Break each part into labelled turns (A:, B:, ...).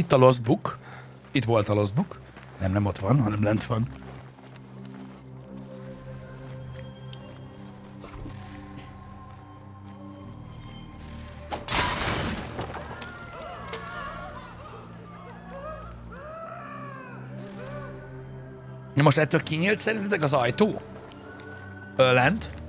A: Itt a Lost Book. Itt volt a Lost Book. Nem, nem ott van, hanem lent van. Most ettől kinyílt szerintetek az ajtó? Ö, lent?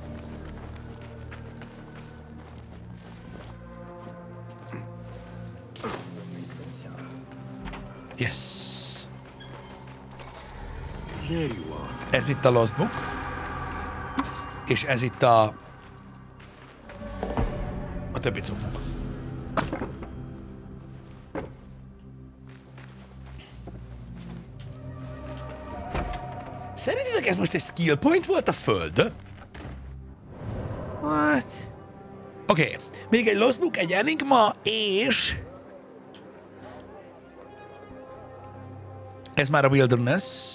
A: Ez itt a Book. És ez itt a... A többi cuccok. Szerintetek ez most egy skill point volt a föld? What? Oké, okay. még egy Lost Book, egy Enigma, és... Ez már a Wilderness.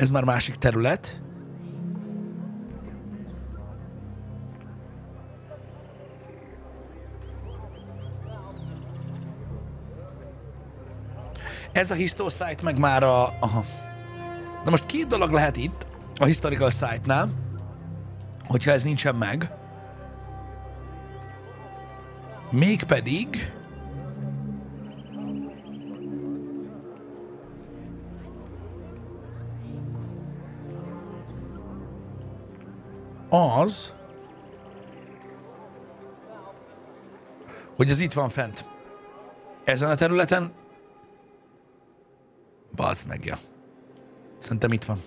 A: Ez már másik terület. Ez a Histo site meg már a... Aha. Na most két dolog lehet itt, a Historical site-nál, hogyha ez nincsen meg. Mégpedig... az, hogy az itt van fent. Ezen a területen Bazd meg, ja. Szerintem itt van.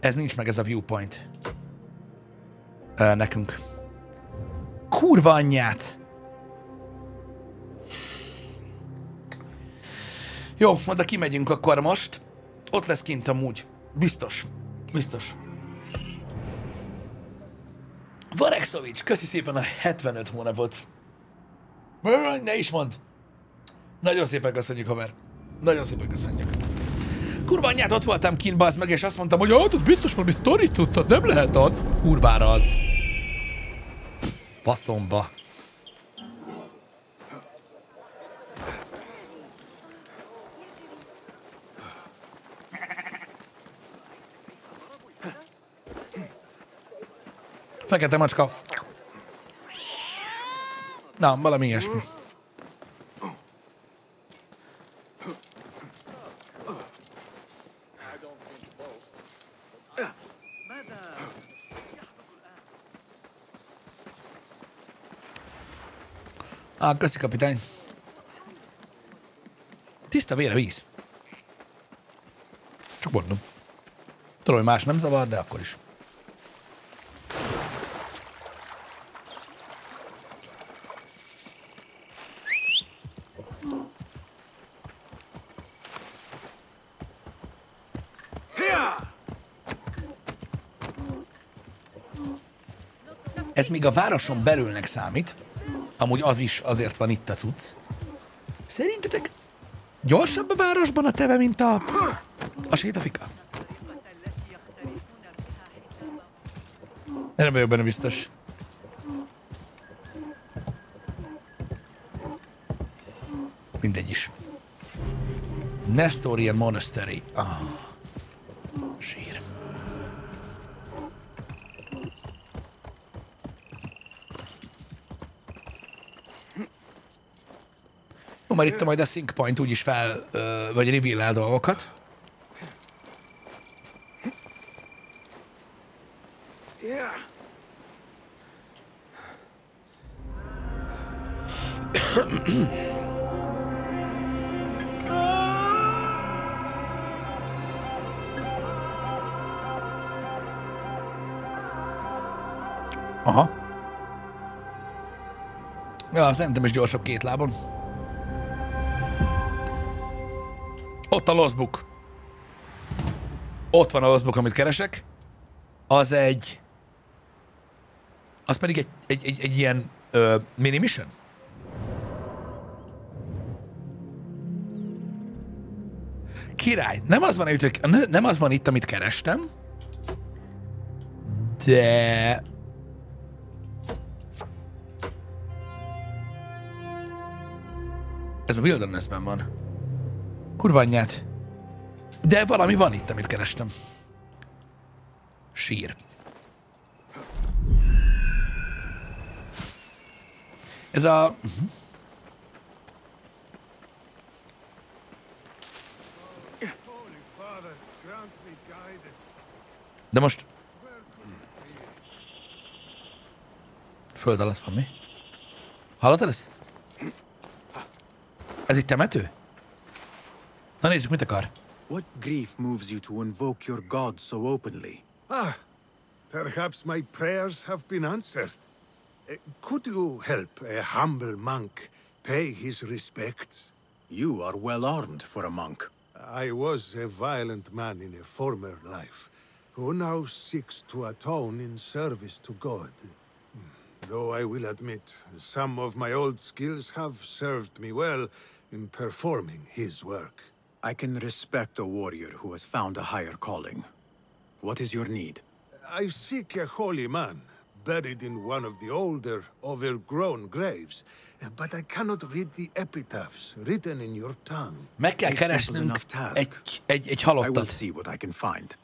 A: Ez nincs meg, ez a viewpoint. Ö, nekünk. Kurva anyját! Jó, oda kimegyünk akkor most. Ott lesz kint amúgy. Biztos. Biztos. Vareksovics, köszi szépen a 75 hónapot. Murray, ne is mond. Nagyon szépen köszönjük, haver. Nagyon szépen köszönjük. Kurva anyját, ott voltam kint, bazd meg, és azt mondtam, hogy az biztos valami sztorit tudtad, nem lehet az. Kurvára az. Faszomba. Fekete macska. Na, valami ilyesmi. Á, köszi kapitány. Tiszta vére víz. Csak mondom. Tudom, hogy más nem zavar, de akkor is. Ez még a városon belülnek számít, amúgy az is azért van itt a cucc. Szerintetek gyorsabb a városban a teve, mint a, a sétafika? Nem vagyok benne biztos. Mindegy is. Nestorian Monastery. Ah. Sír. Már itt majd a sync point úgyis fel, vagy reveal dolgokat.
B: Yeah.
A: Aha. Ja, szerintem is gyorsabb két lábon. Ott a Lost Book. Ott van a Lost Book, amit keresek. Az egy... Az pedig egy, egy, egy, egy ilyen ö, mini mission. Király. Nem az van itt, nem az van itt, amit kerestem, de Ez a Wildernessben van. Kurva anyját. De valami van itt, amit kerestem. Sír. Ez a... Mhm. De most... Föld alatt van mi? Hallottad ezt? Ez egy temető? Na nézzük, mit akar.
C: What grief moves you to invoke your god so openly?
B: Ah, perhaps my prayers have been answered. Uh, could you help a humble monk pay his respects?
C: You are well armed for a monk.
B: I was a violent man in a former life, who now seeks to atone in service to God. Though I will admit, some of my old skills have served me well in performing his work.
C: I can respect a warrior who has found a higher calling. What is your need?
B: I seek a holy man, buried in one of the older, overgrown graves. But I cannot read the epitaphs written in your tongue.
A: Meg kell keresnünk
C: enough task.
A: egy, egy, egy
C: I will
A: halottat.
C: see what I can find.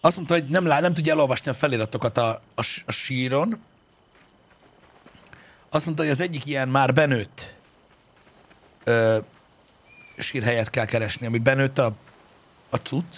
A: Azt mondta, hogy nem, lá, nem tudja elolvasni a feliratokat a, a, a síron. Azt mondta, hogy az egyik ilyen már benőtt ö, sírhelyet kell keresni, ami benőtt a, a cucc.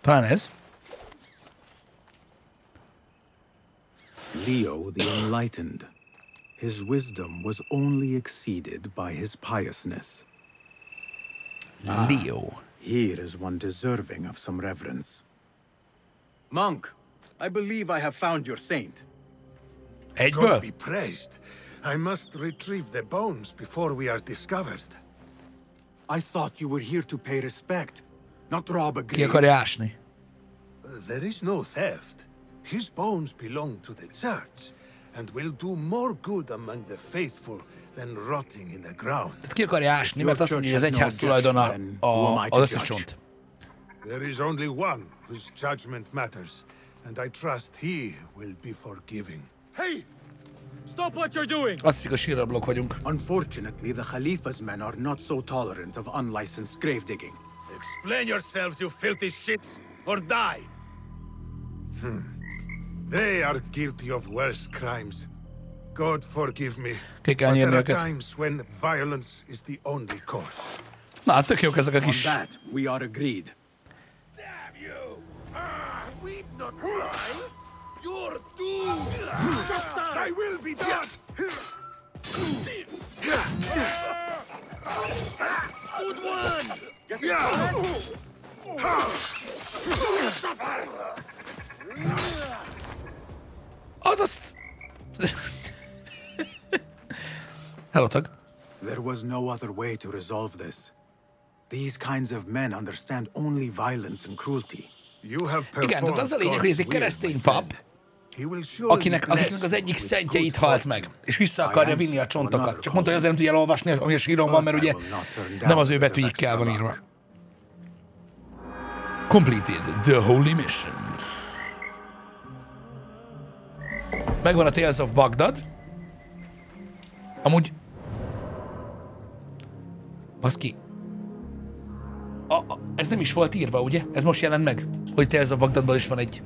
A: Talán ez.
C: Leo the Enlightened. His wisdom was only exceeded by his piousness.
A: Ah, Leo.
C: Here is one deserving of some reverence. Monk, I believe I have found your saint.
A: Egyből?
B: God be praised. I must retrieve the bones before we are discovered.
C: I thought you were here to pay respect, not rob a grave.
A: akarja ásni?
B: There is no theft. His bones belong to the church, and will do more good among the faithful than rotting in the ground.
A: Tehát ki akarja ásni, mert azt mondja, hogy az egyház tulajdona a, az összes csont.
B: There is only one whose judgment matters, and I trust he will be forgiving.
D: Hey! Stop what you're doing!
A: Azt hiszik, a sírrablók vagyunk.
C: Unfortunately, the Khalifa's men are not so tolerant of unlicensed grave digging.
D: Explain yourselves, you filthy shits, or die!
B: They are guilty of worse crimes. God forgive me.
A: Ki kell
B: But
A: nyírni
B: there are
A: őket.
B: times when violence is the only course.
A: Na, hát tök jók ezek a
C: On
A: kis...
C: that, we are agreed.
B: Damn you! Ah, We've not fly! You're doomed! I will be done! Good one!
A: Azaz... Hello, tag.
C: There was no other way to resolve this. These kinds of men understand only violence and cruelty.
B: You have
A: Igen, tehát az a lényeg, hogy ez egy
B: God's will,
A: keresztény pap,
B: friend. He will surely
A: akinek,
B: bless
A: akiknek az egyik
B: with
A: szentje
B: good
A: itt halt meg, és vissza akarja vinni a csontokat. Csak mondta, hogy azért nem tudja elolvasni, ami a síron van, mert ugye nem az ő betűikkel van írva. Completed the holy mission. Megvan a Tales of Baghdad. Amúgy... Baszki. A, a, ez nem is volt írva, ugye? Ez most jelent meg, hogy Tales of Baghdadban is van egy.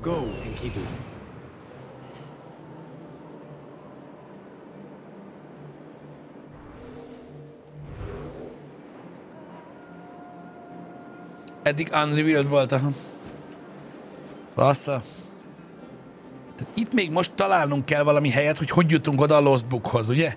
C: Go, Enkidu.
A: Eddig unrevealed volt, aha. Tehát itt még most találnunk kell valami helyet, hogy hogy jutunk oda a Lost Bookhoz, ugye?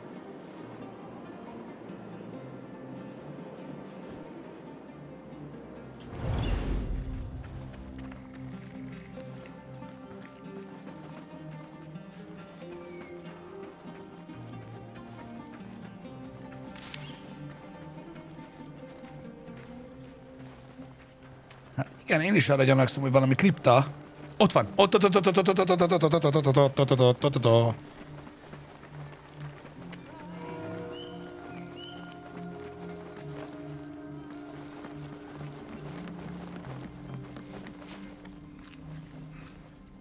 A: Is arra gyanakszom, hogy valami kripta. Ott van. Ott, ott, ott, ott, ott, ott, ott, ott, ott, ott, ott, ott, ott, ott, ott, ott.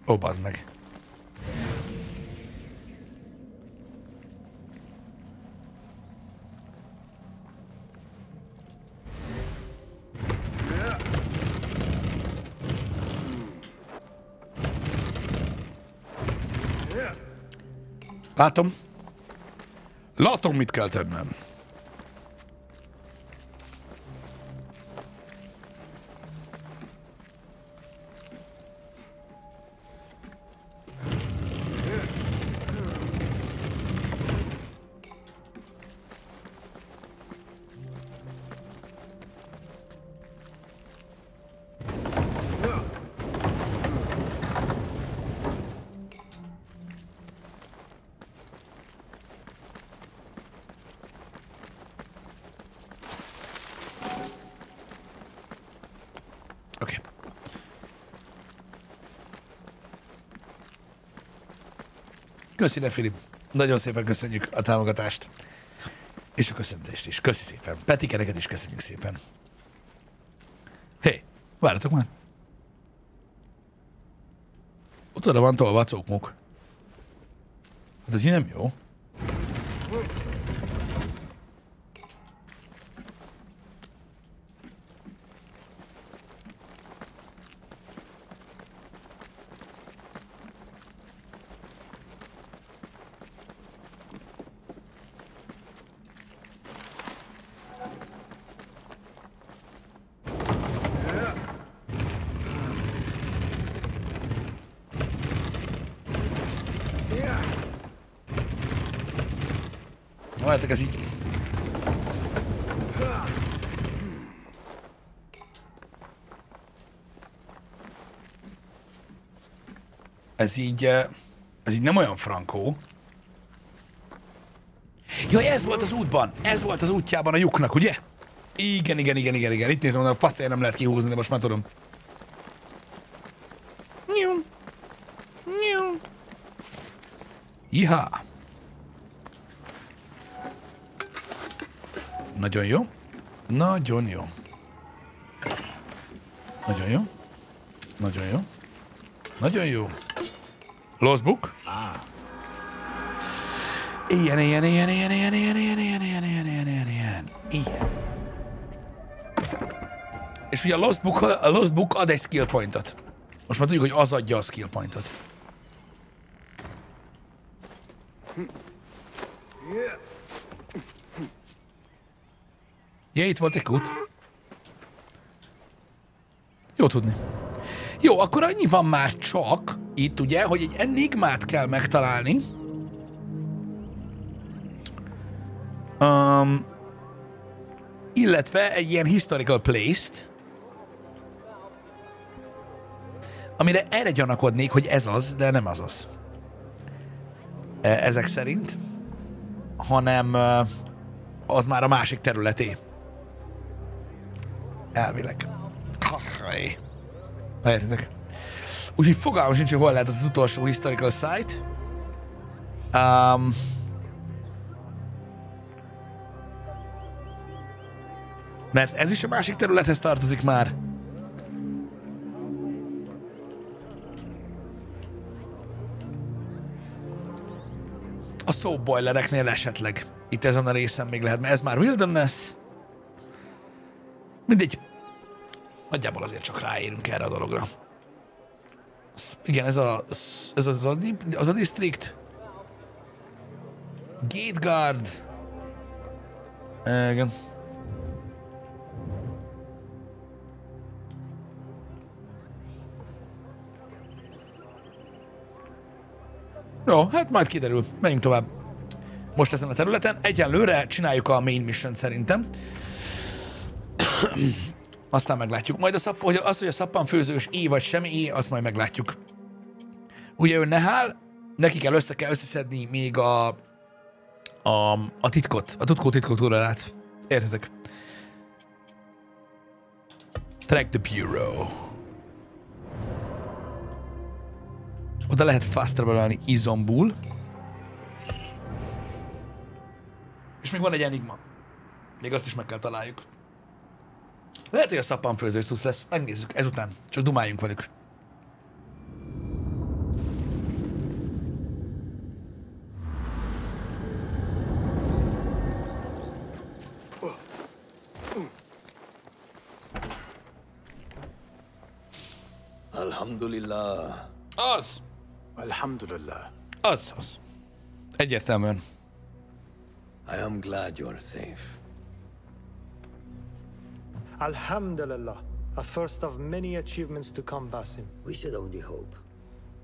A: Ó, bazd meg. Látom. Látom, mit kell tennem. Köszi, ne, Filip. Nagyon szépen köszönjük a támogatást. És a köszöntést is. Köszi szépen. Petike, neked is köszönjük szépen. Hé, hey, várjatok már. Ott oda van tolva a cókmuk. Hát ez így nem jó. Várjátok, ez így... Ez így... eh, Ez így nem olyan frankó. Jaj, ez volt az útban! Ez volt az útjában a lyuknak, ugye? Igen, igen, igen, igen, igen. Itt nézem, hogy a faszél nem lehet kihúzni, de most már tudom. Nyum. Nyum. Iha. Nagyon jó. Nagyon jó. Nagyon jó. Nagyon jó. Nagyon jó. Lost book. Ilyen, ilyen, ilyen, ilyen, ilyen, ilyen, ilyen, ilyen, ilyen, ilyen, ilyen, ilyen, ilyen. És ugye a Lost Book, a Lost Book ad egy skill pointot. Most már tudjuk, hogy az adja a skill pointot. Ja, itt volt egy kút. Jó tudni. Jó, akkor annyi van már csak itt, ugye, hogy egy enigmát kell megtalálni. Um, illetve egy ilyen historical place-t, amire erre gyanakodnék, hogy ez az, de nem az az. E, Ezek szerint, hanem az már a másik területé. Elvileg. Kajj. Értitek? Úgyhogy fogalmam sincs, hogy hol lehet az, az utolsó historical site. Um, mert ez is a másik területhez tartozik már. A szóbojlereknél esetleg. Itt ezen a részen még lehet, mert ez már wilderness. Mindegy. Nagyjából azért csak ráérünk erre a dologra. Igen, ez a, ez az a, az a district. Gate Guard. Igen. Jó, hát majd kiderül. Menjünk tovább. Most ezen a területen. Egyenlőre csináljuk a main mission szerintem. Aztán meglátjuk. Majd a szap, hogy az, hogy a szappanfőzős é vagy sem é, azt majd meglátjuk. Ugye ő Nehál, neki kell össze kell összeszedni még a, a, a titkot, a tutkó titkot órát. Értetek? Track the Bureau. Oda lehet fast travelelni Izombul. És még van egy enigma. Még azt is meg kell találjuk. Lehet, hogy a szappanfőzős tudsz lesz. Megnézzük ezután. Csak dumáljunk velük.
E: Alhamdulillah.
A: Az!
C: Alhamdulillah.
A: Az, az. Egyértelműen.
E: I am glad you're safe.
F: Alhamdulillah, a first of many achievements to come, Basim.
G: We should only hope.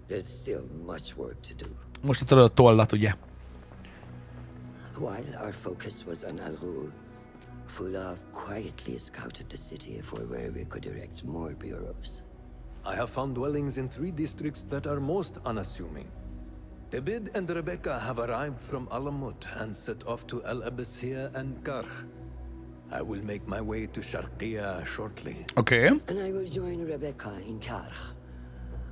G: There's still much work to do.
A: Most tudod a tollat, ugye?
G: While our focus was on Al Ghul, Fulaf quietly scouted the city for where we could erect more bureaus.
E: I have found dwellings in three districts that are most unassuming. Tebid and Rebecca have arrived from Alamut and set off to El Abyssiya and Karh. I will make my way to Sharqiya shortly.
A: Oké. Okay.
G: And I will join Rebecca in Karch,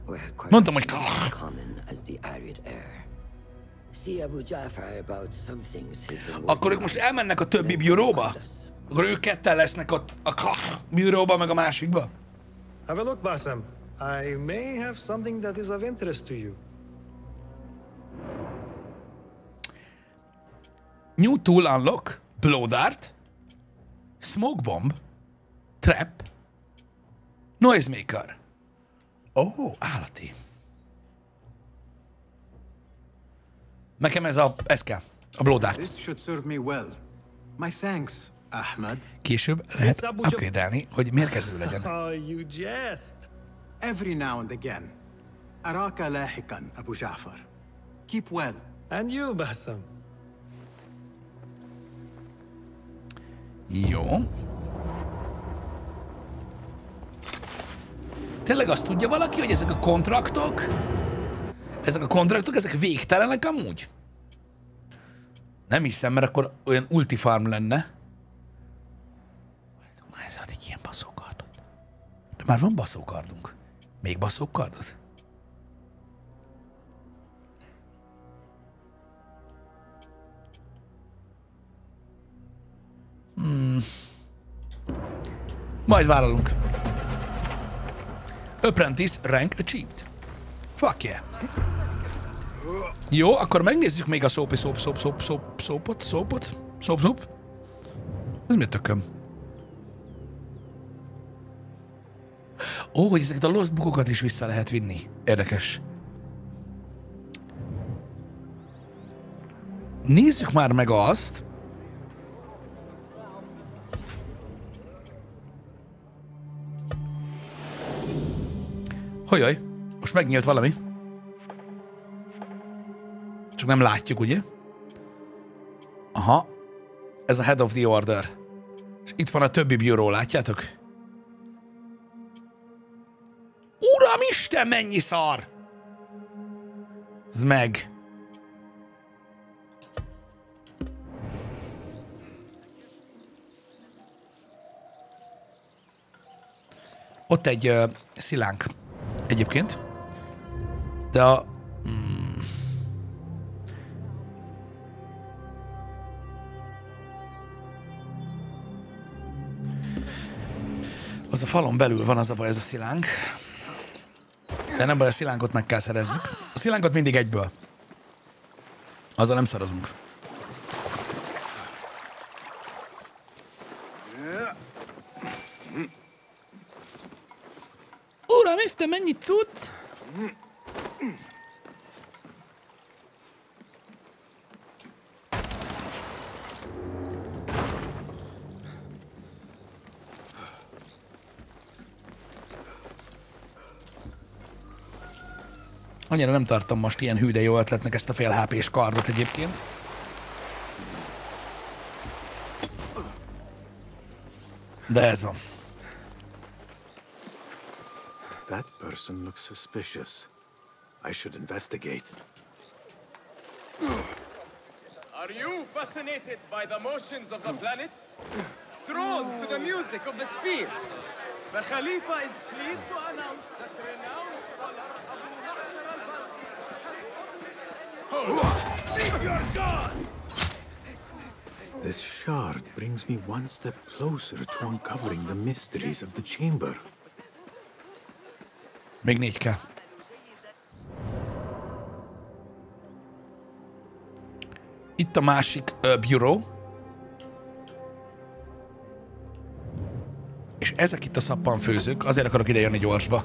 G: where
A: Mondtam, hogy Karch.
G: as common as the arid air. See Abu Jafar about some things he's been
A: Akkor ők most elmennek a többi bíróba? Akkor ők ketten lesznek ott a kah bíróba, meg a másikba?
F: Have a look, Basim. I may have something that is of interest to you.
A: New tool unlock, blow dart, smoke bomb, trap, noisemaker. Ó, oh, állati. Nekem ez a, ez kell, a blow dart.
C: This should serve me well. My thanks.
A: Később lehet upgrade hogy mérgező legyen.
F: Oh, you jest.
C: Every now and again. Araka lahikan, Abu Ja'far. Keep well.
F: And you, Basim.
A: Jó. Tényleg azt tudja valaki, hogy ezek a kontraktok, ezek a kontraktok, ezek végtelenek amúgy? Nem hiszem, mert akkor olyan ultifarm lenne. Már ez egy ilyen baszókardot. De már van baszókardunk. Még baszókardot? Majd vállalunk. Apprentice rank achieved. Fuck yeah. Jó, akkor megnézzük még a szópi szop, szop, szop, szop, szópot, szópot, szop, szop. Ez mi tököm? Ó, hogy ezeket a lost bookokat is vissza lehet vinni. Érdekes. Nézzük már meg azt, Hajaj, most megnyílt valami. Csak nem látjuk, ugye? Aha. Ez a Head of the Order. És itt van a többi bíró, látjátok? Uram Isten, mennyi szar! Ez meg. Ott egy uh, szilánk egyébként. De a... Mm, az a falon belül van az a baj, ez a szilánk. De nem baj, a szilánkot meg kell szerezzük. A szilánkot mindig egyből. Azzal nem szarozunk. Uram, Mennyit tudsz? Annyira nem tartom most ilyen hű, de jó ötletnek ezt a fél hp kardot egyébként. De ez van.
C: Person looks suspicious. I should investigate.
H: Are you fascinated by the motions of the planets? Drawn to the music of the spheres? The Khalifa is pleased to announce that renowned scholar Abu Mahshar al-Balkhi
C: This shard brings me one step closer to uncovering the mysteries of the chamber.
A: Még négy kell. Itt a másik uh, bureau. És ezek itt a szappanfőzők, azért akarok ide jönni gyorsba.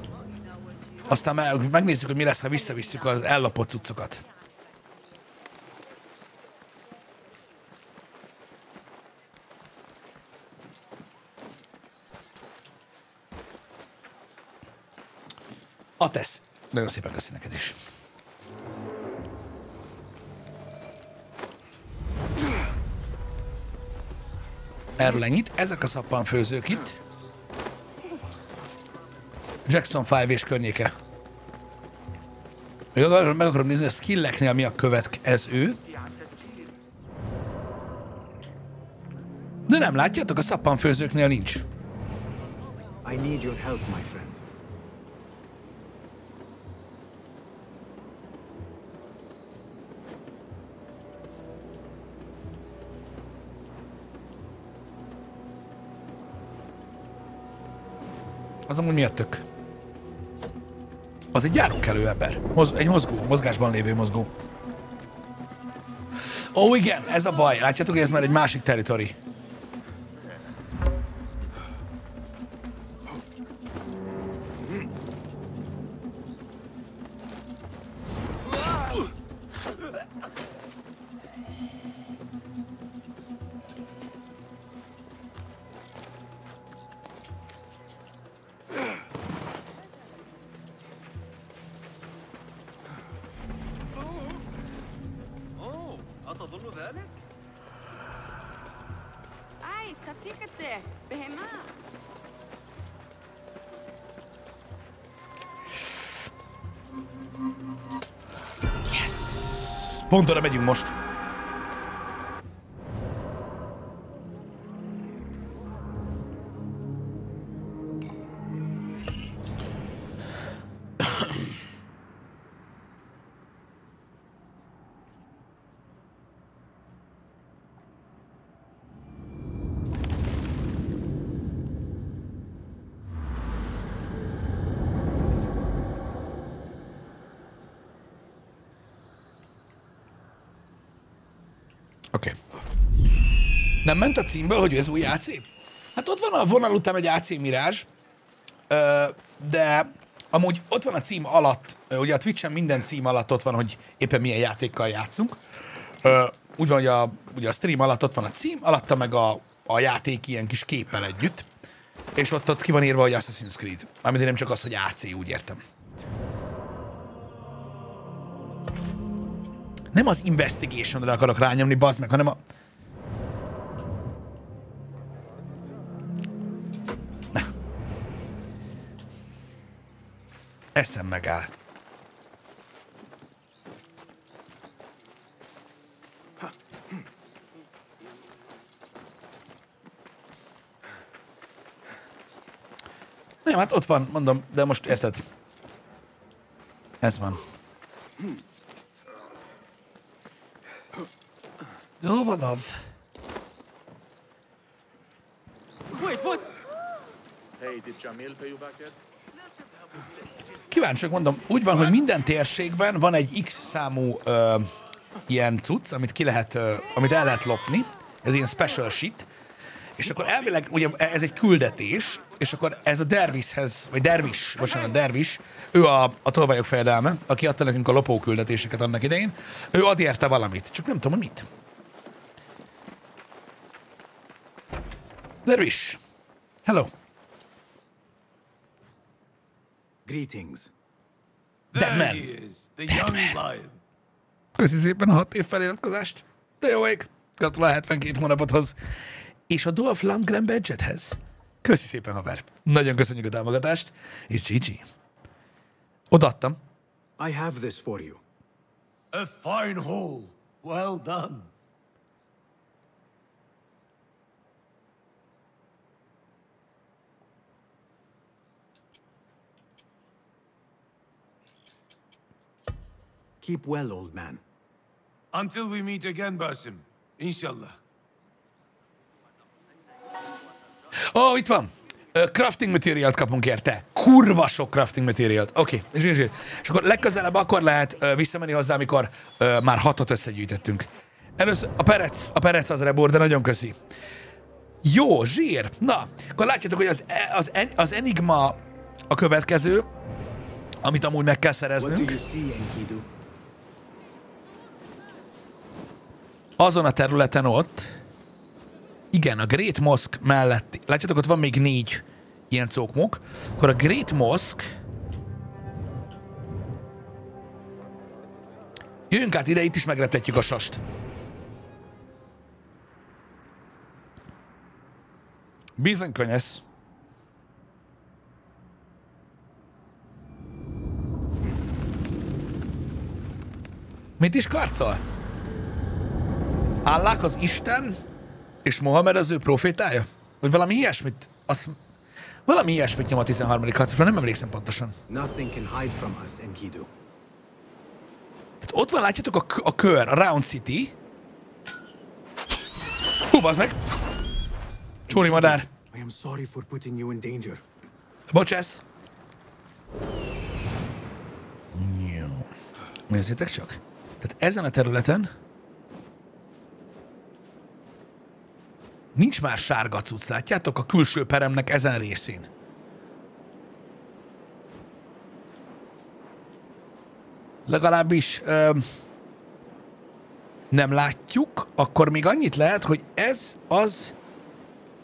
A: Aztán me- megnézzük, hogy mi lesz, ha visszavisszük az ellopott cuccokat. A tesz. Nagyon szépen köszi neked is. Erről ennyit. Ezek a szappanfőzők itt. Jackson 5 és környéke. Meg akarom, nézni, a skilleknél mi a következő. De nem látjátok, a szappanfőzőknél nincs.
C: I need your help, my friend.
A: Az amúgy mi a tök? Az egy járókelő ember. Moz, egy mozgó, mozgásban lévő mozgó. Ó, igen, ez a baj. Látjátok, ez már egy másik territory. Pont oda megyünk most. Ment a címből, hogy ez új AC? Hát ott van a vonal után egy AC ö, de amúgy ott van a cím alatt, ugye a Twitch-en minden cím alatt ott van, hogy éppen milyen játékkal játszunk. Úgy van, hogy a, ugye a stream alatt ott van a cím, alatta meg a, a játék ilyen kis képpel együtt, és ott, ott ki van írva, hogy Assassin's Creed. Amit nem csak az, hogy AC, úgy értem. Nem az investigation akarok rányomni, bazd meg, hanem a... Eszem megáll. Nem, hát ott van, mondom, de most érted. Ez van. Jó van az.
H: Wait, what? Hey, did Jamil pay you back yet?
A: Kíváncsiak mondom, úgy van, hogy minden térségben van egy X számú ö, ilyen cucc, amit ki lehet, ö, amit el lehet lopni, ez ilyen special shit, és akkor elvileg, ugye ez egy küldetés, és akkor ez a dervishez, vagy dervis, bocsánat, dervis, ő a, a tolvajok fejedelme, aki adta nekünk a lopó küldetéseket annak idején, ő ad érte valamit, csak nem tudom, hogy mit. Dervis. Hello.
C: Greetings.
A: Dead man.
B: the young lion.
A: Köszi szépen a hat év feliratkozást. De jó ég. Gratulál 72 hónapothoz. És a Dolph Lundgren badgethez. Köszi szépen, haver. Nagyon köszönjük a támogatást. És GG. Odaadtam.
C: I have this for you.
B: A fine haul. Well done.
C: Keep well, old man.
B: Until we meet again, Basim. Inshallah.
A: Ó, oh, itt van. Crafting materialt kapunk érte. Kurva sok crafting materialt. Oké, okay. zsír, zsír. És akkor legközelebb akkor lehet visszamenni hozzá, amikor már hatot összegyűjtöttünk. Először a perec, a perec az rebor, de nagyon köszi. Jó, zsír. Na, akkor látjátok, hogy az, az, en- az Enigma a következő, amit amúgy meg kell
C: What do
A: szereznünk.
C: you see, Enkidu?
A: Azon a területen ott, igen, a Great Mosque mellett, látjátok, ott van még négy ilyen cókmok, akkor a Great Mosque Jöjjünk át ide, itt is megretetjük a sast. Bizony könyesz. Mit is karcol? Allah az Isten, és Mohamed az ő profétája? Vagy valami ilyesmit? Az, valami ilyesmit nyom a 13. harcosban, nem emlékszem pontosan.
C: Nothing can hide from us, Enkidu.
A: Tehát ott van, látjátok a, a kör, a Round City. Hú, bazd meg! Csóri madár.
C: I am sorry for putting you in danger.
A: Bocsász. Nézzétek csak. Tehát ezen a területen nincs más sárga cucc, látjátok? A külső peremnek ezen részén. Legalábbis ö, nem látjuk, akkor még annyit lehet, hogy ez az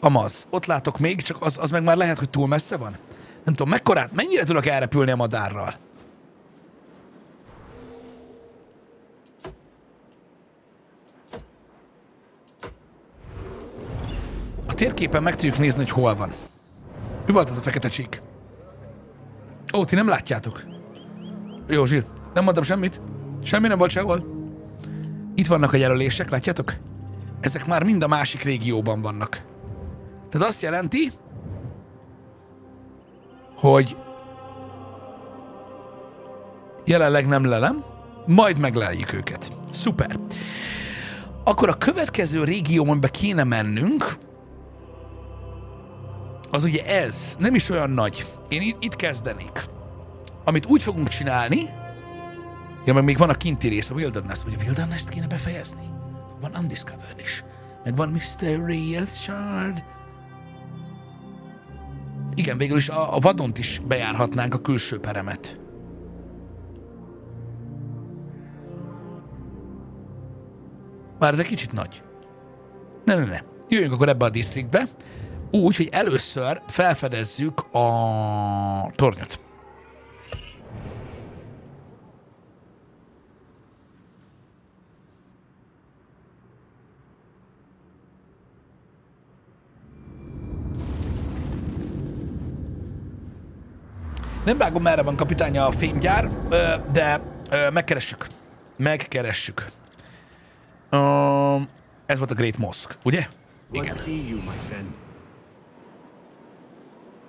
A: a maz. Ott látok még, csak az, az meg már lehet, hogy túl messze van. Nem tudom, mekkorát, mennyire tudok elrepülni a madárral? A térképen meg tudjuk nézni, hogy hol van. Mi volt az a fekete csík? Ó, ti nem látjátok. Jó, zsír. Nem mondtam semmit. Semmi nem volt sehol. Itt vannak a jelölések, látjátok? Ezek már mind a másik régióban vannak. Tehát azt jelenti, hogy jelenleg nem lelem, majd megleljük őket. Szuper. Akkor a következő régió, amiben kéne mennünk, az ugye ez. Nem is olyan nagy. Én itt, kezdenék. Amit úgy fogunk csinálni, ja, meg még van a kinti rész, a Wilderness, vagy a Wilderness-t kéne befejezni. Van Undiscovered is. Meg van Mysterious Shard. Igen, végül is a, a vadont is bejárhatnánk a külső peremet. Bár ez egy kicsit nagy. Ne, ne, ne. Jöjjünk akkor ebbe a disztriktbe, úgy, hogy először felfedezzük a tornyot. Nem vágom, merre van kapitánya a fémgyár, de megkeressük. Megkeressük. Ez volt a Great Mosque, ugye? Igen.
C: What see you, my friend?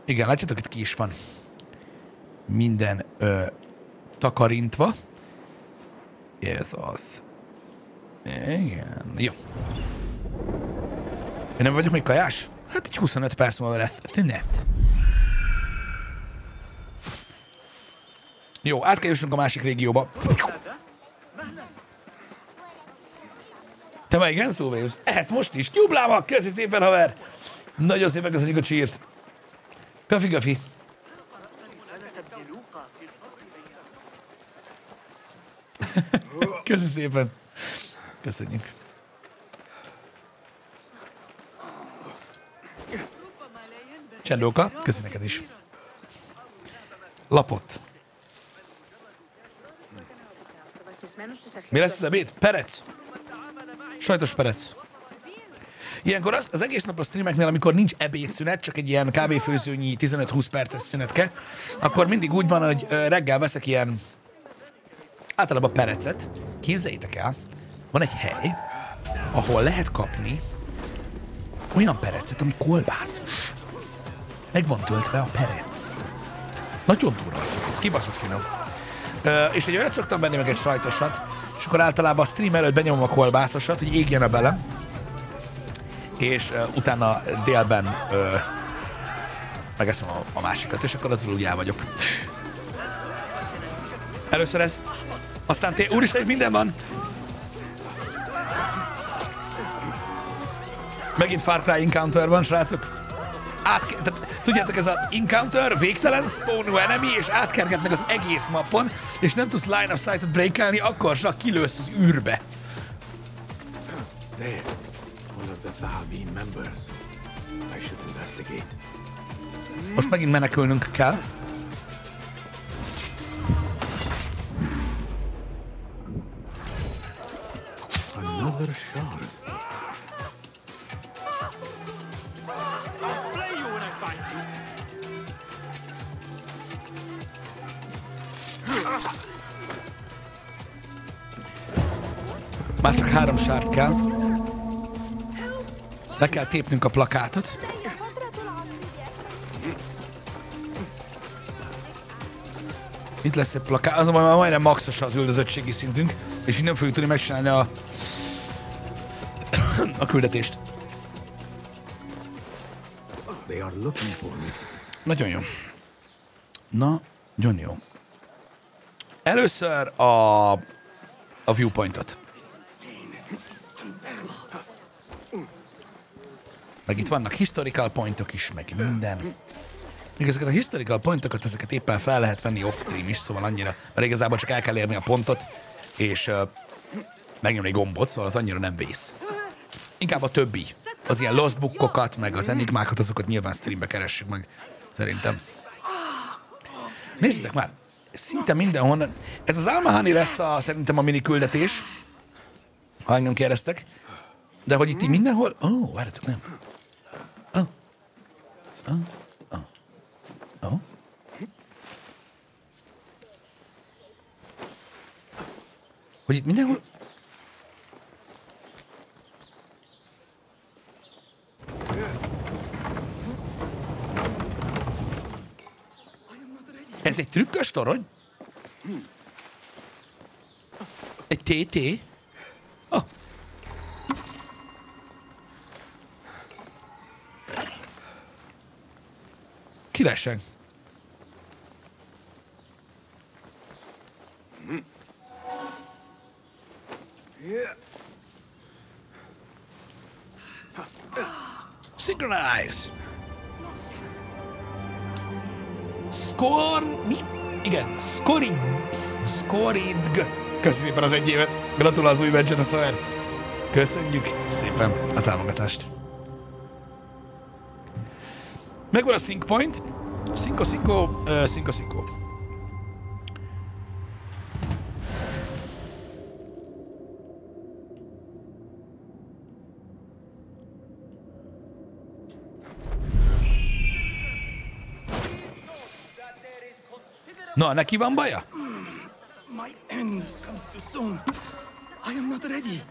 A: Igen, látjátok, itt ki is van. Minden ö, takarintva. Ez az. Igen. Jó. Én nem vagyok még kajás? Hát egy 25 perc múlva lesz szünet. Jó, át a másik régióba. Te meg igen, szóvész? Ehetsz most is. Tyúblába, köszi szépen, haver! Nagyon szépen köszönjük a csírt. Kafi, kafi. Köszi szépen. Köszönjük. Csendóka, köszi neked is. Lapot. Mi lesz az ebéd? Perec. Sajtos perec. Ilyenkor az, az egész napos streameknél, amikor nincs ebédszünet, csak egy ilyen kávéfőzőnyi 15-20 perces szünetke, akkor mindig úgy van, hogy reggel veszek ilyen általában perecet. Képzeljétek el, van egy hely, ahol lehet kapni olyan perecet, ami kolbászos. Meg van töltve a perec. Nagyon durva, ez kibaszott finom. Ö, és egy olyat szoktam venni meg egy sajtosat, és akkor általában a stream előtt benyomom a kolbászosat, hogy égjen a belem, és ö, utána délben ö, megeszem a, a másikat, és akkor azzal úgy el vagyok. Először ez, aztán té, úristen, itt minden van! Megint Far Cry Encounter van, srácok. Át, tehát, tudjátok, ez az Encounter, végtelen spawnú enemy, és átkergetnek az egész mappon, és nem tudsz line of sight-ot breakelni, akkor csak kilősz az űrbe.
C: Of the Thalbeen members. I should investigate.
A: Most megint menekülnünk kell.
C: Another shard.
A: Már csak három sárt kell. Le kell tépnünk a plakátot. Itt lesz egy plakát, azonban már majdnem maxos az üldözöttségi szintünk, és így nem fogjuk tudni megcsinálni a, a küldetést.
C: They are looking for me.
A: Nagyon jó. Na, nagyon jó. Először a, a viewpointot. Meg itt vannak historical pointok is, meg minden. Még ezeket a historical pointokat, ezeket éppen fel lehet venni off-stream is, szóval annyira, mert igazából csak el kell érni a pontot, és uh, megnyomni gombot, szóval az annyira nem vész. Inkább a többi. Az ilyen lost bookokat, meg az enigmákat, azokat nyilván streambe keressük meg, szerintem. Nézzétek már, szinte mindenhonnan. Ez az Almahani lesz a, szerintem a mini küldetés, ha engem kérdeztek. De hogy itt így mindenhol... Ó, oh, várjatok, nem. Oh. Oh. Hogy itt mindenhol... Ez egy trükkös torony? Egy TT? Királyság. Synchronize. Skor... Mi? Igen, Skorid... Skoridg. Köszi szépen az egy évet. Gratulál az új badge a szaver. Köszönjük szépen a támogatást. Megvan a sync point. Cinco, cinco, uh, cinco, cinco. Na, neki van baja?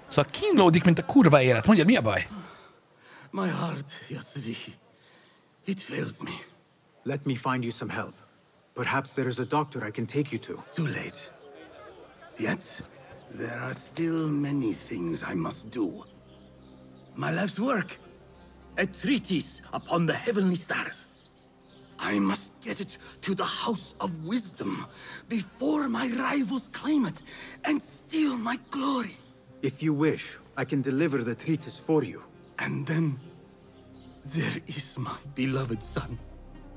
A: Szóval kínlódik, mint a kurva élet. Mondja, mi a baj?
H: My heart, Yasri, it fails me.
C: Let me find you some help. Perhaps there is a doctor I can take you to.
H: Too late. Yet, there are still many things I must do. My life's work. A treatise upon the heavenly stars. I must get it to the House of Wisdom before my rivals claim it and steal my glory.
C: If you wish, I can deliver the treatise for you.
H: And then there is my beloved son.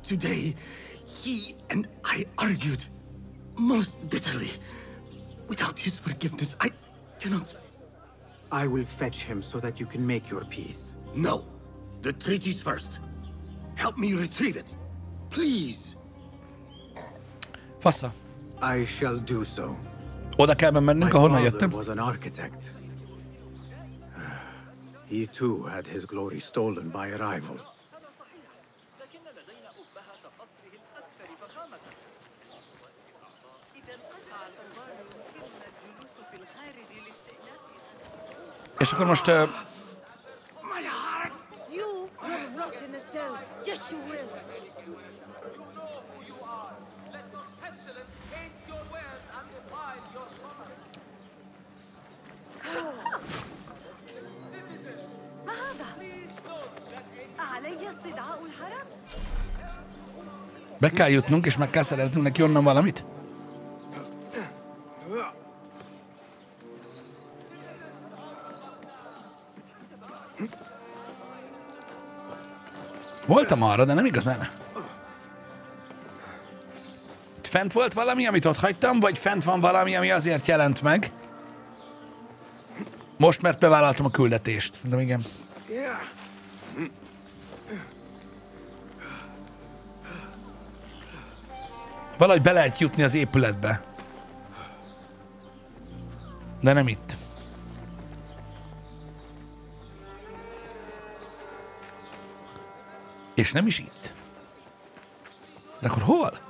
H: Today, he and I argued most bitterly. Without his forgiveness, I cannot.
C: I will fetch him so that you can make your peace.
H: No. The treatise first. Help me retrieve it. Please.
A: Fasza.
C: I shall do so.
A: Oda kell mennünk,
C: My
A: ahonnan
C: father was an architect. He too had his glory stolen by a rival.
A: És akkor most... Uh,
H: My heart.
I: You will rot in a cell. Yes, you will.
A: Be kell jutnunk, és meg kell szereznünk neki onnan valamit? Voltam arra, de nem igazán. Itt fent volt valami, amit ott hagytam, vagy fent van valami, ami azért jelent meg? Most, mert bevállaltam a küldetést. Szerintem igen. Valahogy be lehet jutni az épületbe. De nem itt. És nem is itt. De akkor hol?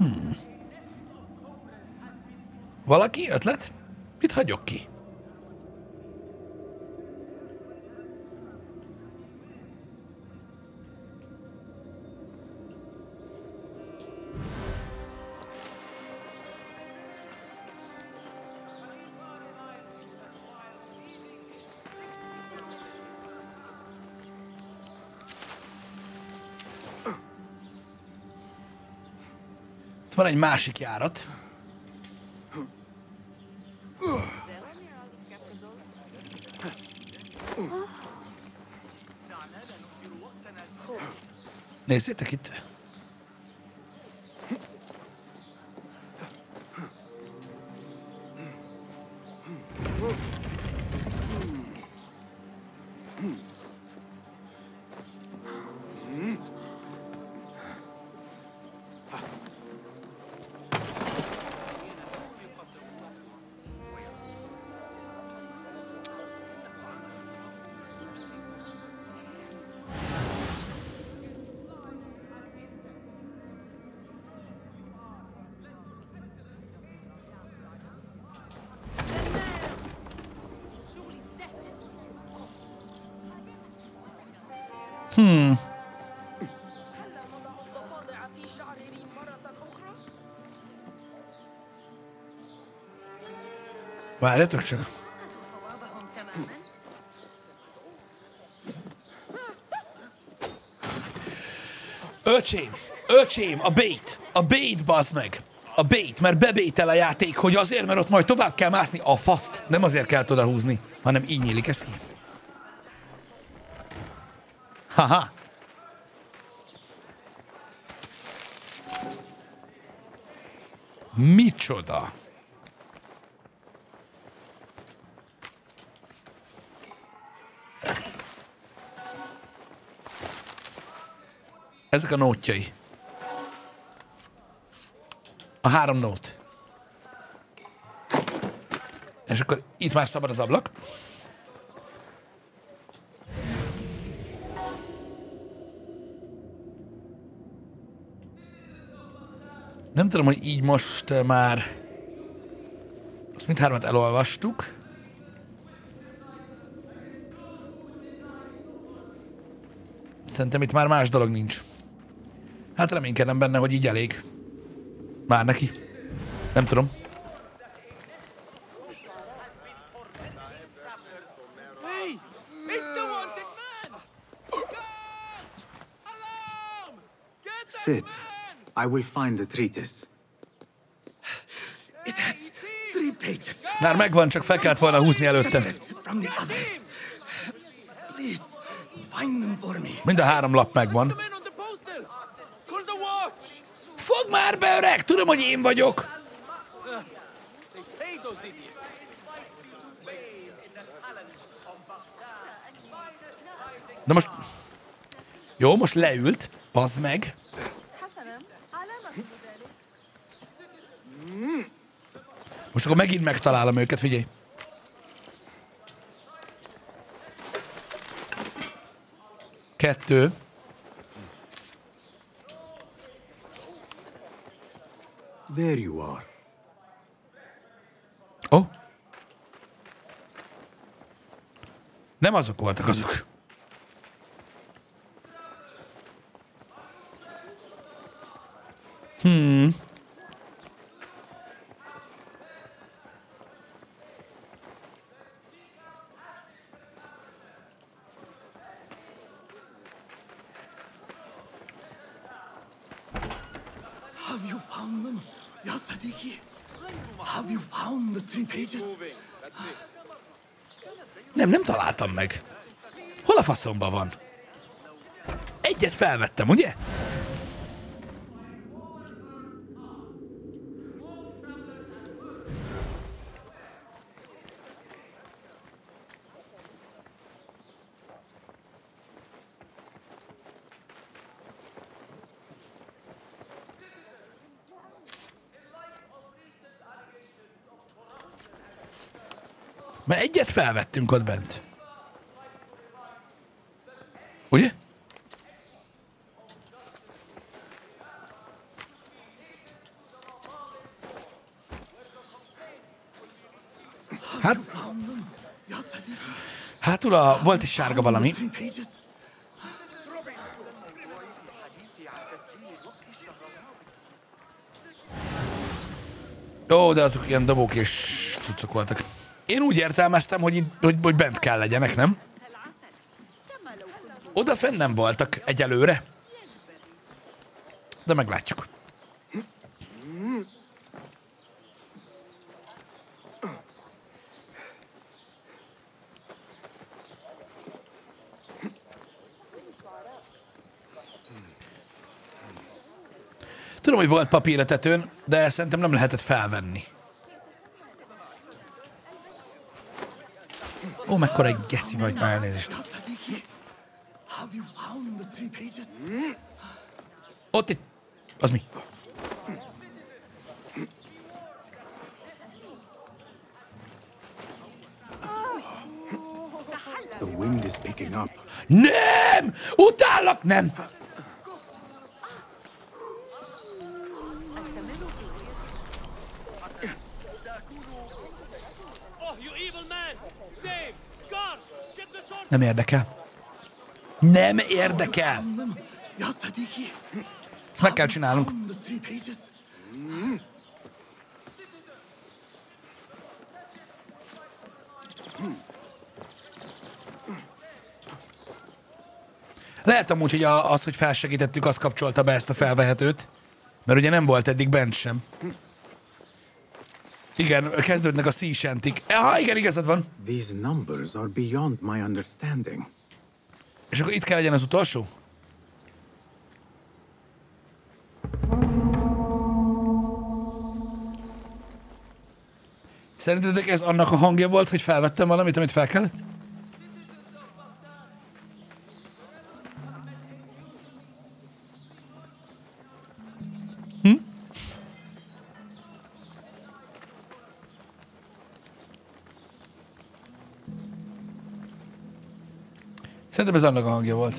A: Hmm. Valaki? Ötlet? Mit hagyok ki? Van egy másik járat. Nézzétek itt. Hmm. Várjatok csak. Öcsém, öcsém, a bait, a bait, bazd meg. A bait, mert bebétel a játék, hogy azért, mert ott majd tovább kell mászni a faszt. Nem azért kell oda húzni, hanem így nyílik ez ki. Haha. Micsoda? Ezek a nótjai. A három nót. És akkor itt már szabad az ablak. Nem tudom, hogy így most eh, már azt mindhármat elolvastuk. Szerintem itt már más dolog nincs. Hát reménykedem benne, hogy így elég. Már neki. Nem tudom.
J: Hey!
C: I will find the treatise.
H: It has three pages
A: Már megvan, csak fel kellett volna húzni előtte. Mind a három lap megvan. Fogd már be, öreg! Tudom, hogy én vagyok. De most... Jó, most leült. Pazd meg. Most akkor megint megtalálom őket, figyelj. Kettő.
C: There you are.
A: Oh. Nem azok voltak azok. Hmm. Találtam meg. Hol a faszomba van? Egyet felvettem, ugye? Mert egyet felvettünk ott bent. Ugye? Hát... Hátul a, volt is sárga valami. Ó, de azok ilyen dobók és cuccok voltak. Én úgy értelmeztem, hogy, itt, hogy, hogy bent kell legyenek, nem? Oda fenn nem voltak egyelőre. De meglátjuk. Hogy volt papír a tetőn, de szerintem nem lehetett felvenni. Ó, mekkora egy geci vagy, már elnézést. Ott itt. Az mi?
C: The wind is picking up.
A: Nem! Utállak! Nem!
J: Oh, you evil man! Shame! Guard! Get the sword!
A: Nem érdekel. Nem érdekel. Ezt meg kell csinálnunk. Lehet amúgy, hogy az, hogy felsegítettük, az kapcsolta be ezt a felvehetőt. Mert ugye nem volt eddig bent sem. Igen, kezdődnek a sea shantyk. Ha, igen, igazad van.
C: These numbers are beyond my understanding.
A: És akkor itt kell legyen az utolsó? Szerintetek ez annak a hangja volt, hogy felvettem valamit, amit fel kellett? Szerintem ez annak a hangja volt.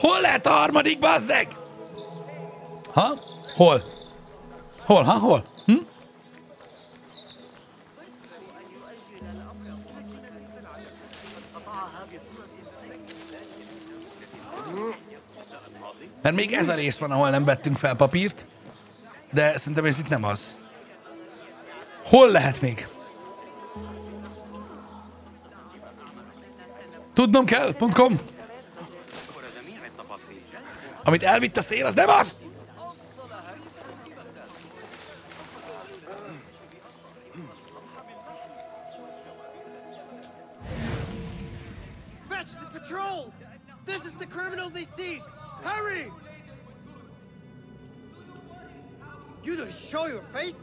A: Hol lehet a harmadik, bazzeg? Ha? Hol? Hol, ha? Hol? Hm? Mert még ez a rész van, ahol nem vettünk fel papírt, de szerintem ez itt nem az. Hol lehet még? Tudnom kell, .com. Amit elvitt a szél, az nem az!
J: Fetch the patrols! This is the criminal they seek! Hurry! You don't show your face?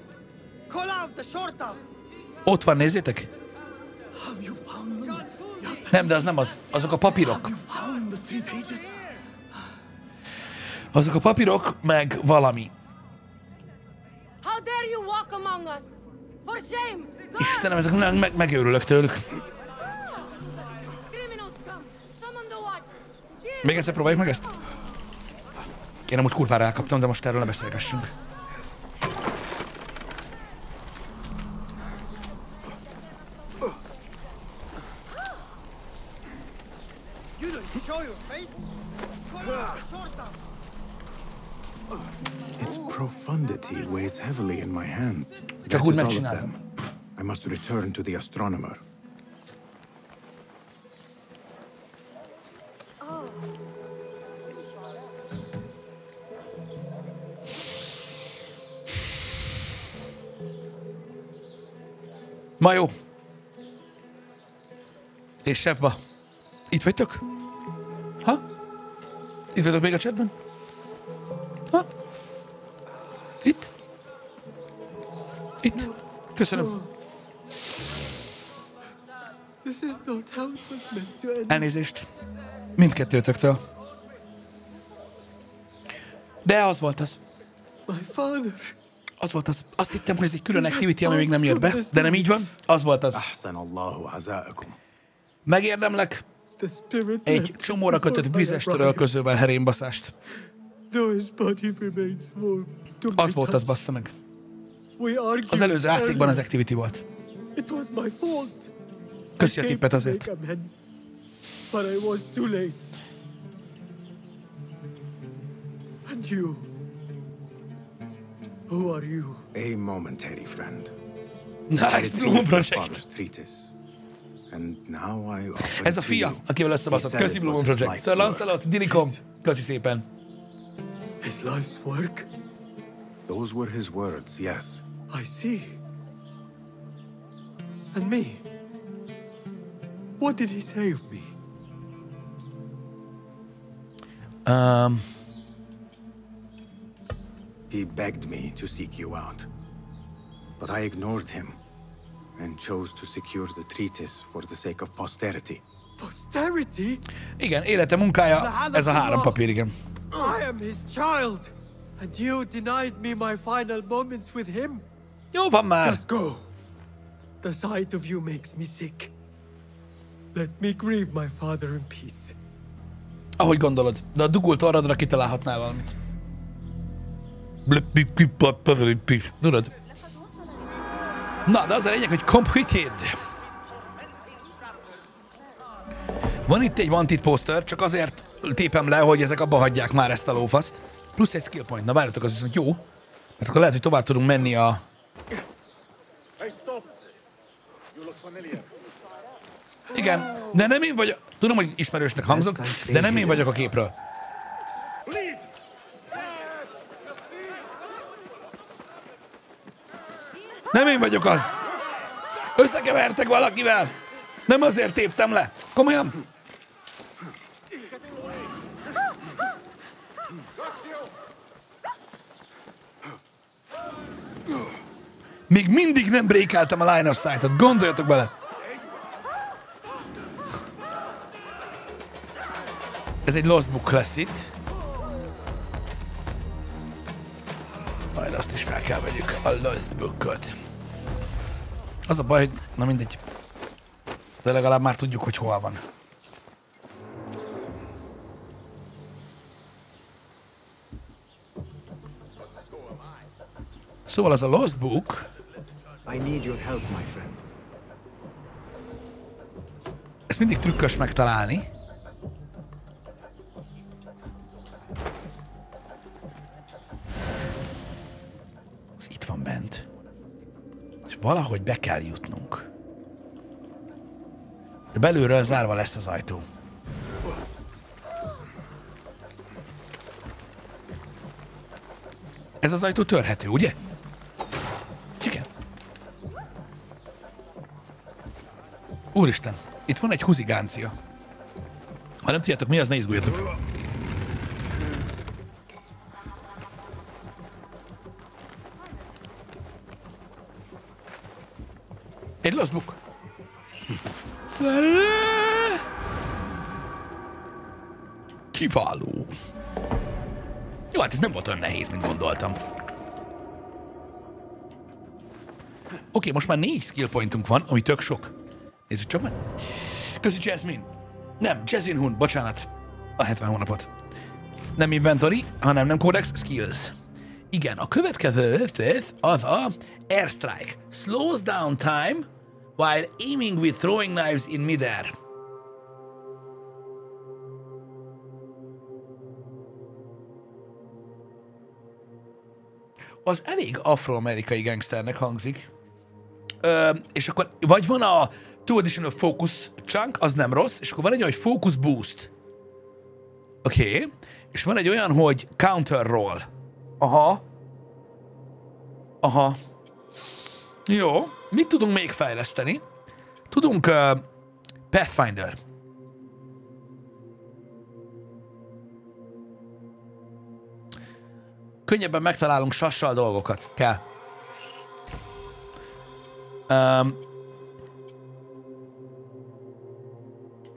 J: Call out the shorta!
A: Ott van, nézzétek!
H: Have you found them? Ya Sadiki?
A: Nem, de az nem az. Azok a papírok. Azok a papírok, meg valami.
I: dare you walk among us? For shame! Guard!
A: Istenem, ezek meg, meg, megőrülök tőlük. Még egyszer próbáljuk meg ezt? Én amúgy kurvára elkaptam, de most erről ne beszélgessünk.
C: Heavily in my hands. That is all of them. I must return to the astronomer.
A: Ma jó. És sefba. Itt vagytok? Ha? Itt vagytok még a chatben? Köszönöm. Elnézést. Mindkettőtöktől. De az volt az. Az volt az. Azt hittem, hogy ez egy külön activity, ami még nem jött be, de nem így van. Az volt az. Megérdemlek egy csomóra kötött vizes törölközővel
H: herénbaszást.
A: Az volt az, bassza meg.
H: We argued
A: Az előző átcégben az activity volt.
H: It was my fault.
A: Köszi a tippet azért.
H: But I was too late. And you? Who are you?
C: A momentary friend.
A: Nice, Blue Moon Project.
C: Father's treatise. And now I offer
A: Ez a fia, akivel összebaszott. Köszi
C: his
A: Project. Sir. Lancelot, Dinikom. Köszi szépen.
H: His life's work?
C: Those were his words, yes.
H: I see. And me? What did he say of me?
A: Um,
C: He begged me to seek you out. But I ignored him and chose to secure the treatise for the sake of posterity.
H: Posterity?
A: igen, élete, munkája, ez a három papír, igen.
H: I am his child! And you denied me my final moments with him?
A: Jó van már.
H: Just go. The sight of you makes me sick. Let me grieve my father in peace.
A: Ahogy gondolod. De a dugult orradra kitalálhatnál valamit. Tudod? Na, de az a lényeg, hogy completed. Van itt egy wanted poster, csak azért tépem le, hogy ezek abba hagyják már ezt a lófaszt. Plusz egy skill point. Na várjatok, az viszont jó. Mert akkor lehet, hogy tovább tudunk menni a...
K: Hey, stop! You look familiar.
A: Igen, de nem én vagyok... Tudom, hogy ismerősnek hangzok, de nem én vagyok a képről. Nem én vagyok az. Összekevertek valakivel. Nem azért téptem le. Komolyan? Még mindig nem brékeltem a line of sight-ot. Gondoljatok bele. Ez egy lost book lesz itt. Majd azt is fel kell vegyük, a lost bookot. Az a baj, hogy na mindegy. De legalább már tudjuk, hogy hol van. Szóval az a Lost Book,
C: I need your help, my friend.
A: ezt mindig trükkös megtalálni. Az itt van bent. És valahogy be kell jutnunk. De belülről zárva lesz az ajtó. Ez az ajtó törhető, ugye? Úristen, itt van egy huzigáncia. Ha nem tudjátok mi az, ne izguljatok. Egy. Szerre! Kiváló. Jó, hát ez nem volt olyan nehéz, mint gondoltam. Oké, most már négy skill pointunk van, ami tök sok. Nézzük csak meg. Köszi Jasmine. Nem, Jasmine Hun, bocsánat. A 70 hónapot. Nem inventory, hanem nem codex, skills. Igen, a következő az a airstrike. Slows down time while aiming with throwing knives in midair. Az elég afroamerikai gangsternek hangzik. Ö, és akkor vagy van a Two Additional Focus Chunk, az nem rossz, és akkor van egy olyan, hogy Focus Boost. Oké. Okay. És van egy olyan, hogy Counter Roll. Aha. Aha. Jó. Mit tudunk még fejleszteni? Tudunk uh, Pathfinder. Könnyebben megtalálunk sassal dolgokat. Kell. Um,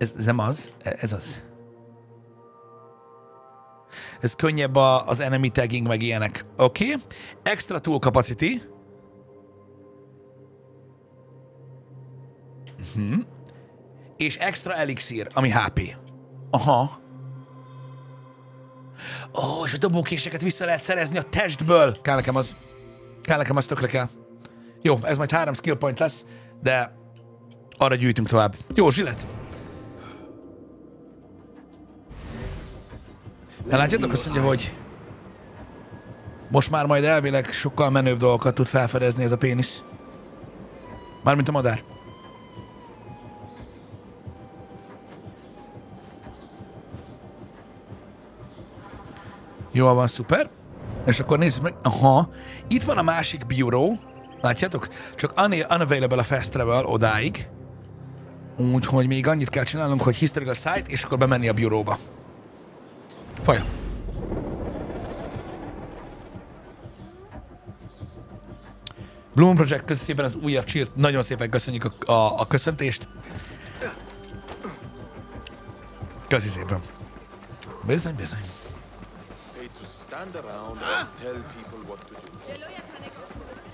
A: ez, ez nem az? Ez az. Ez könnyebb a, az enemy tagging, meg ilyenek. Oké. Okay. Extra tool capacity. Uh-huh. És extra elixir, ami HP. Aha. Ó, és a dobókéseket vissza lehet szerezni a testből. Kell nekem az. Kell nekem az tökre kell. Jó, ez majd három skill point lesz, de arra gyűjtünk tovább. Jó, zsilet. Hát látjátok, azt mondja, hogy most már majd elvileg sokkal menőbb dolgokat tud felfedezni ez a pénisz. Mármint a madár. Jól van, szuper. És akkor nézzük meg. Aha, itt van a másik bureau. Látjátok? Csak un- unavailable a fast travel odáig. Úgyhogy még annyit kell csinálnunk, hogy historical site, és akkor bemenni a bureauba. Faja. Bloom Project, köszi szépen az újabb csírt. Nagyon szépen köszönjük a, a, a köszöntést. Köszi szépen. Bizony, bizony.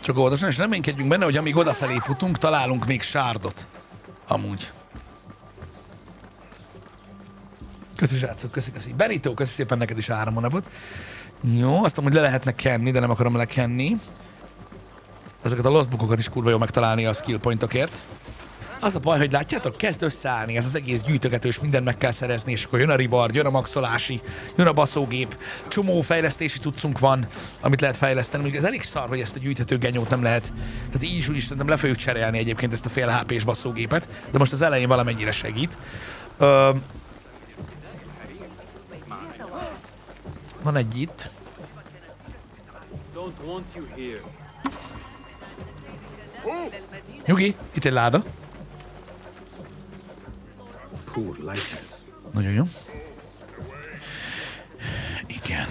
A: Csak óvatosan, és reménykedjünk benne, hogy amíg odafelé futunk, találunk még sárdot. Amúgy. Köszi, srácok, köszi, köszi. Benito, köszi szépen neked is három napot. Jó, azt hogy le lehetne kenni, de nem akarom lekenni. Ezeket a lost bookokat is kurva jó megtalálni a skill pointokért. Az a baj, hogy látjátok, kezd összeállni ez az egész gyűjtögetős, mindent meg kell szerezni, és akkor jön a ribard, jön a maxolási, jön a baszógép, csomó fejlesztési tudszunk van, amit lehet fejleszteni. Mondjuk ez elég szar, hogy ezt a gyűjthető genyót nem lehet. Tehát így is, is szerintem le fogjuk cserélni egyébként ezt a fél HP-s baszógépet, de most az elején valamennyire segít. Ö, van egy itt. Nyugi, itt egy láda. Nagyon jó. Igen.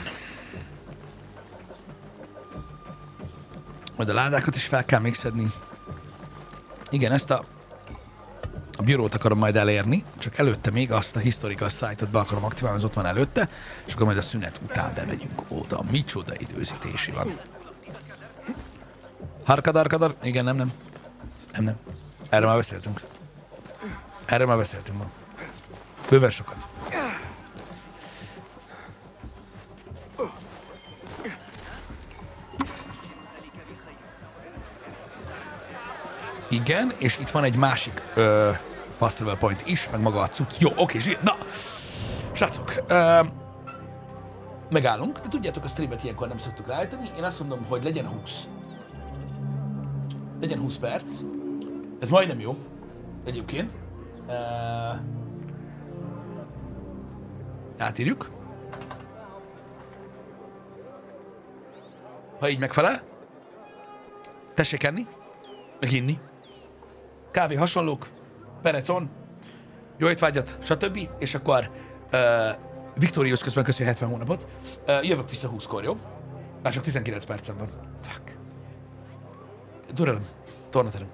A: Majd a ládákat is fel kell még szedni. Igen, ezt a bírót akarom majd elérni, csak előtte még azt a historical site-ot be akarom aktiválni, az ott van előtte, és akkor majd a szünet után bemegyünk oda. Micsoda időzítési van. Harkadar, kadar? Igen, nem, nem. Nem, nem. Erről már beszéltünk. Erről már beszéltünk ma. Bőven sokat. Igen, és itt van egy másik ö, fast point is, meg maga a cucc. Jó, oké, zsír. Na, srácok, ö, megállunk, de tudjátok, a streamet ilyenkor nem szoktuk leállítani. Én azt mondom, hogy legyen 20. Legyen 20 perc. Ez majdnem jó, egyébként. Ö, átírjuk. Ha így megfelel, tessék enni, meg inni. Kávé hasonlók, perecon, jó étvágyat, stb. És akkor uh, Victorious közben köszi 70 hónapot. Uh, jövök vissza 20-kor, jó? Már csak 19 percem van. Fuck. Duralom. Tornaterem.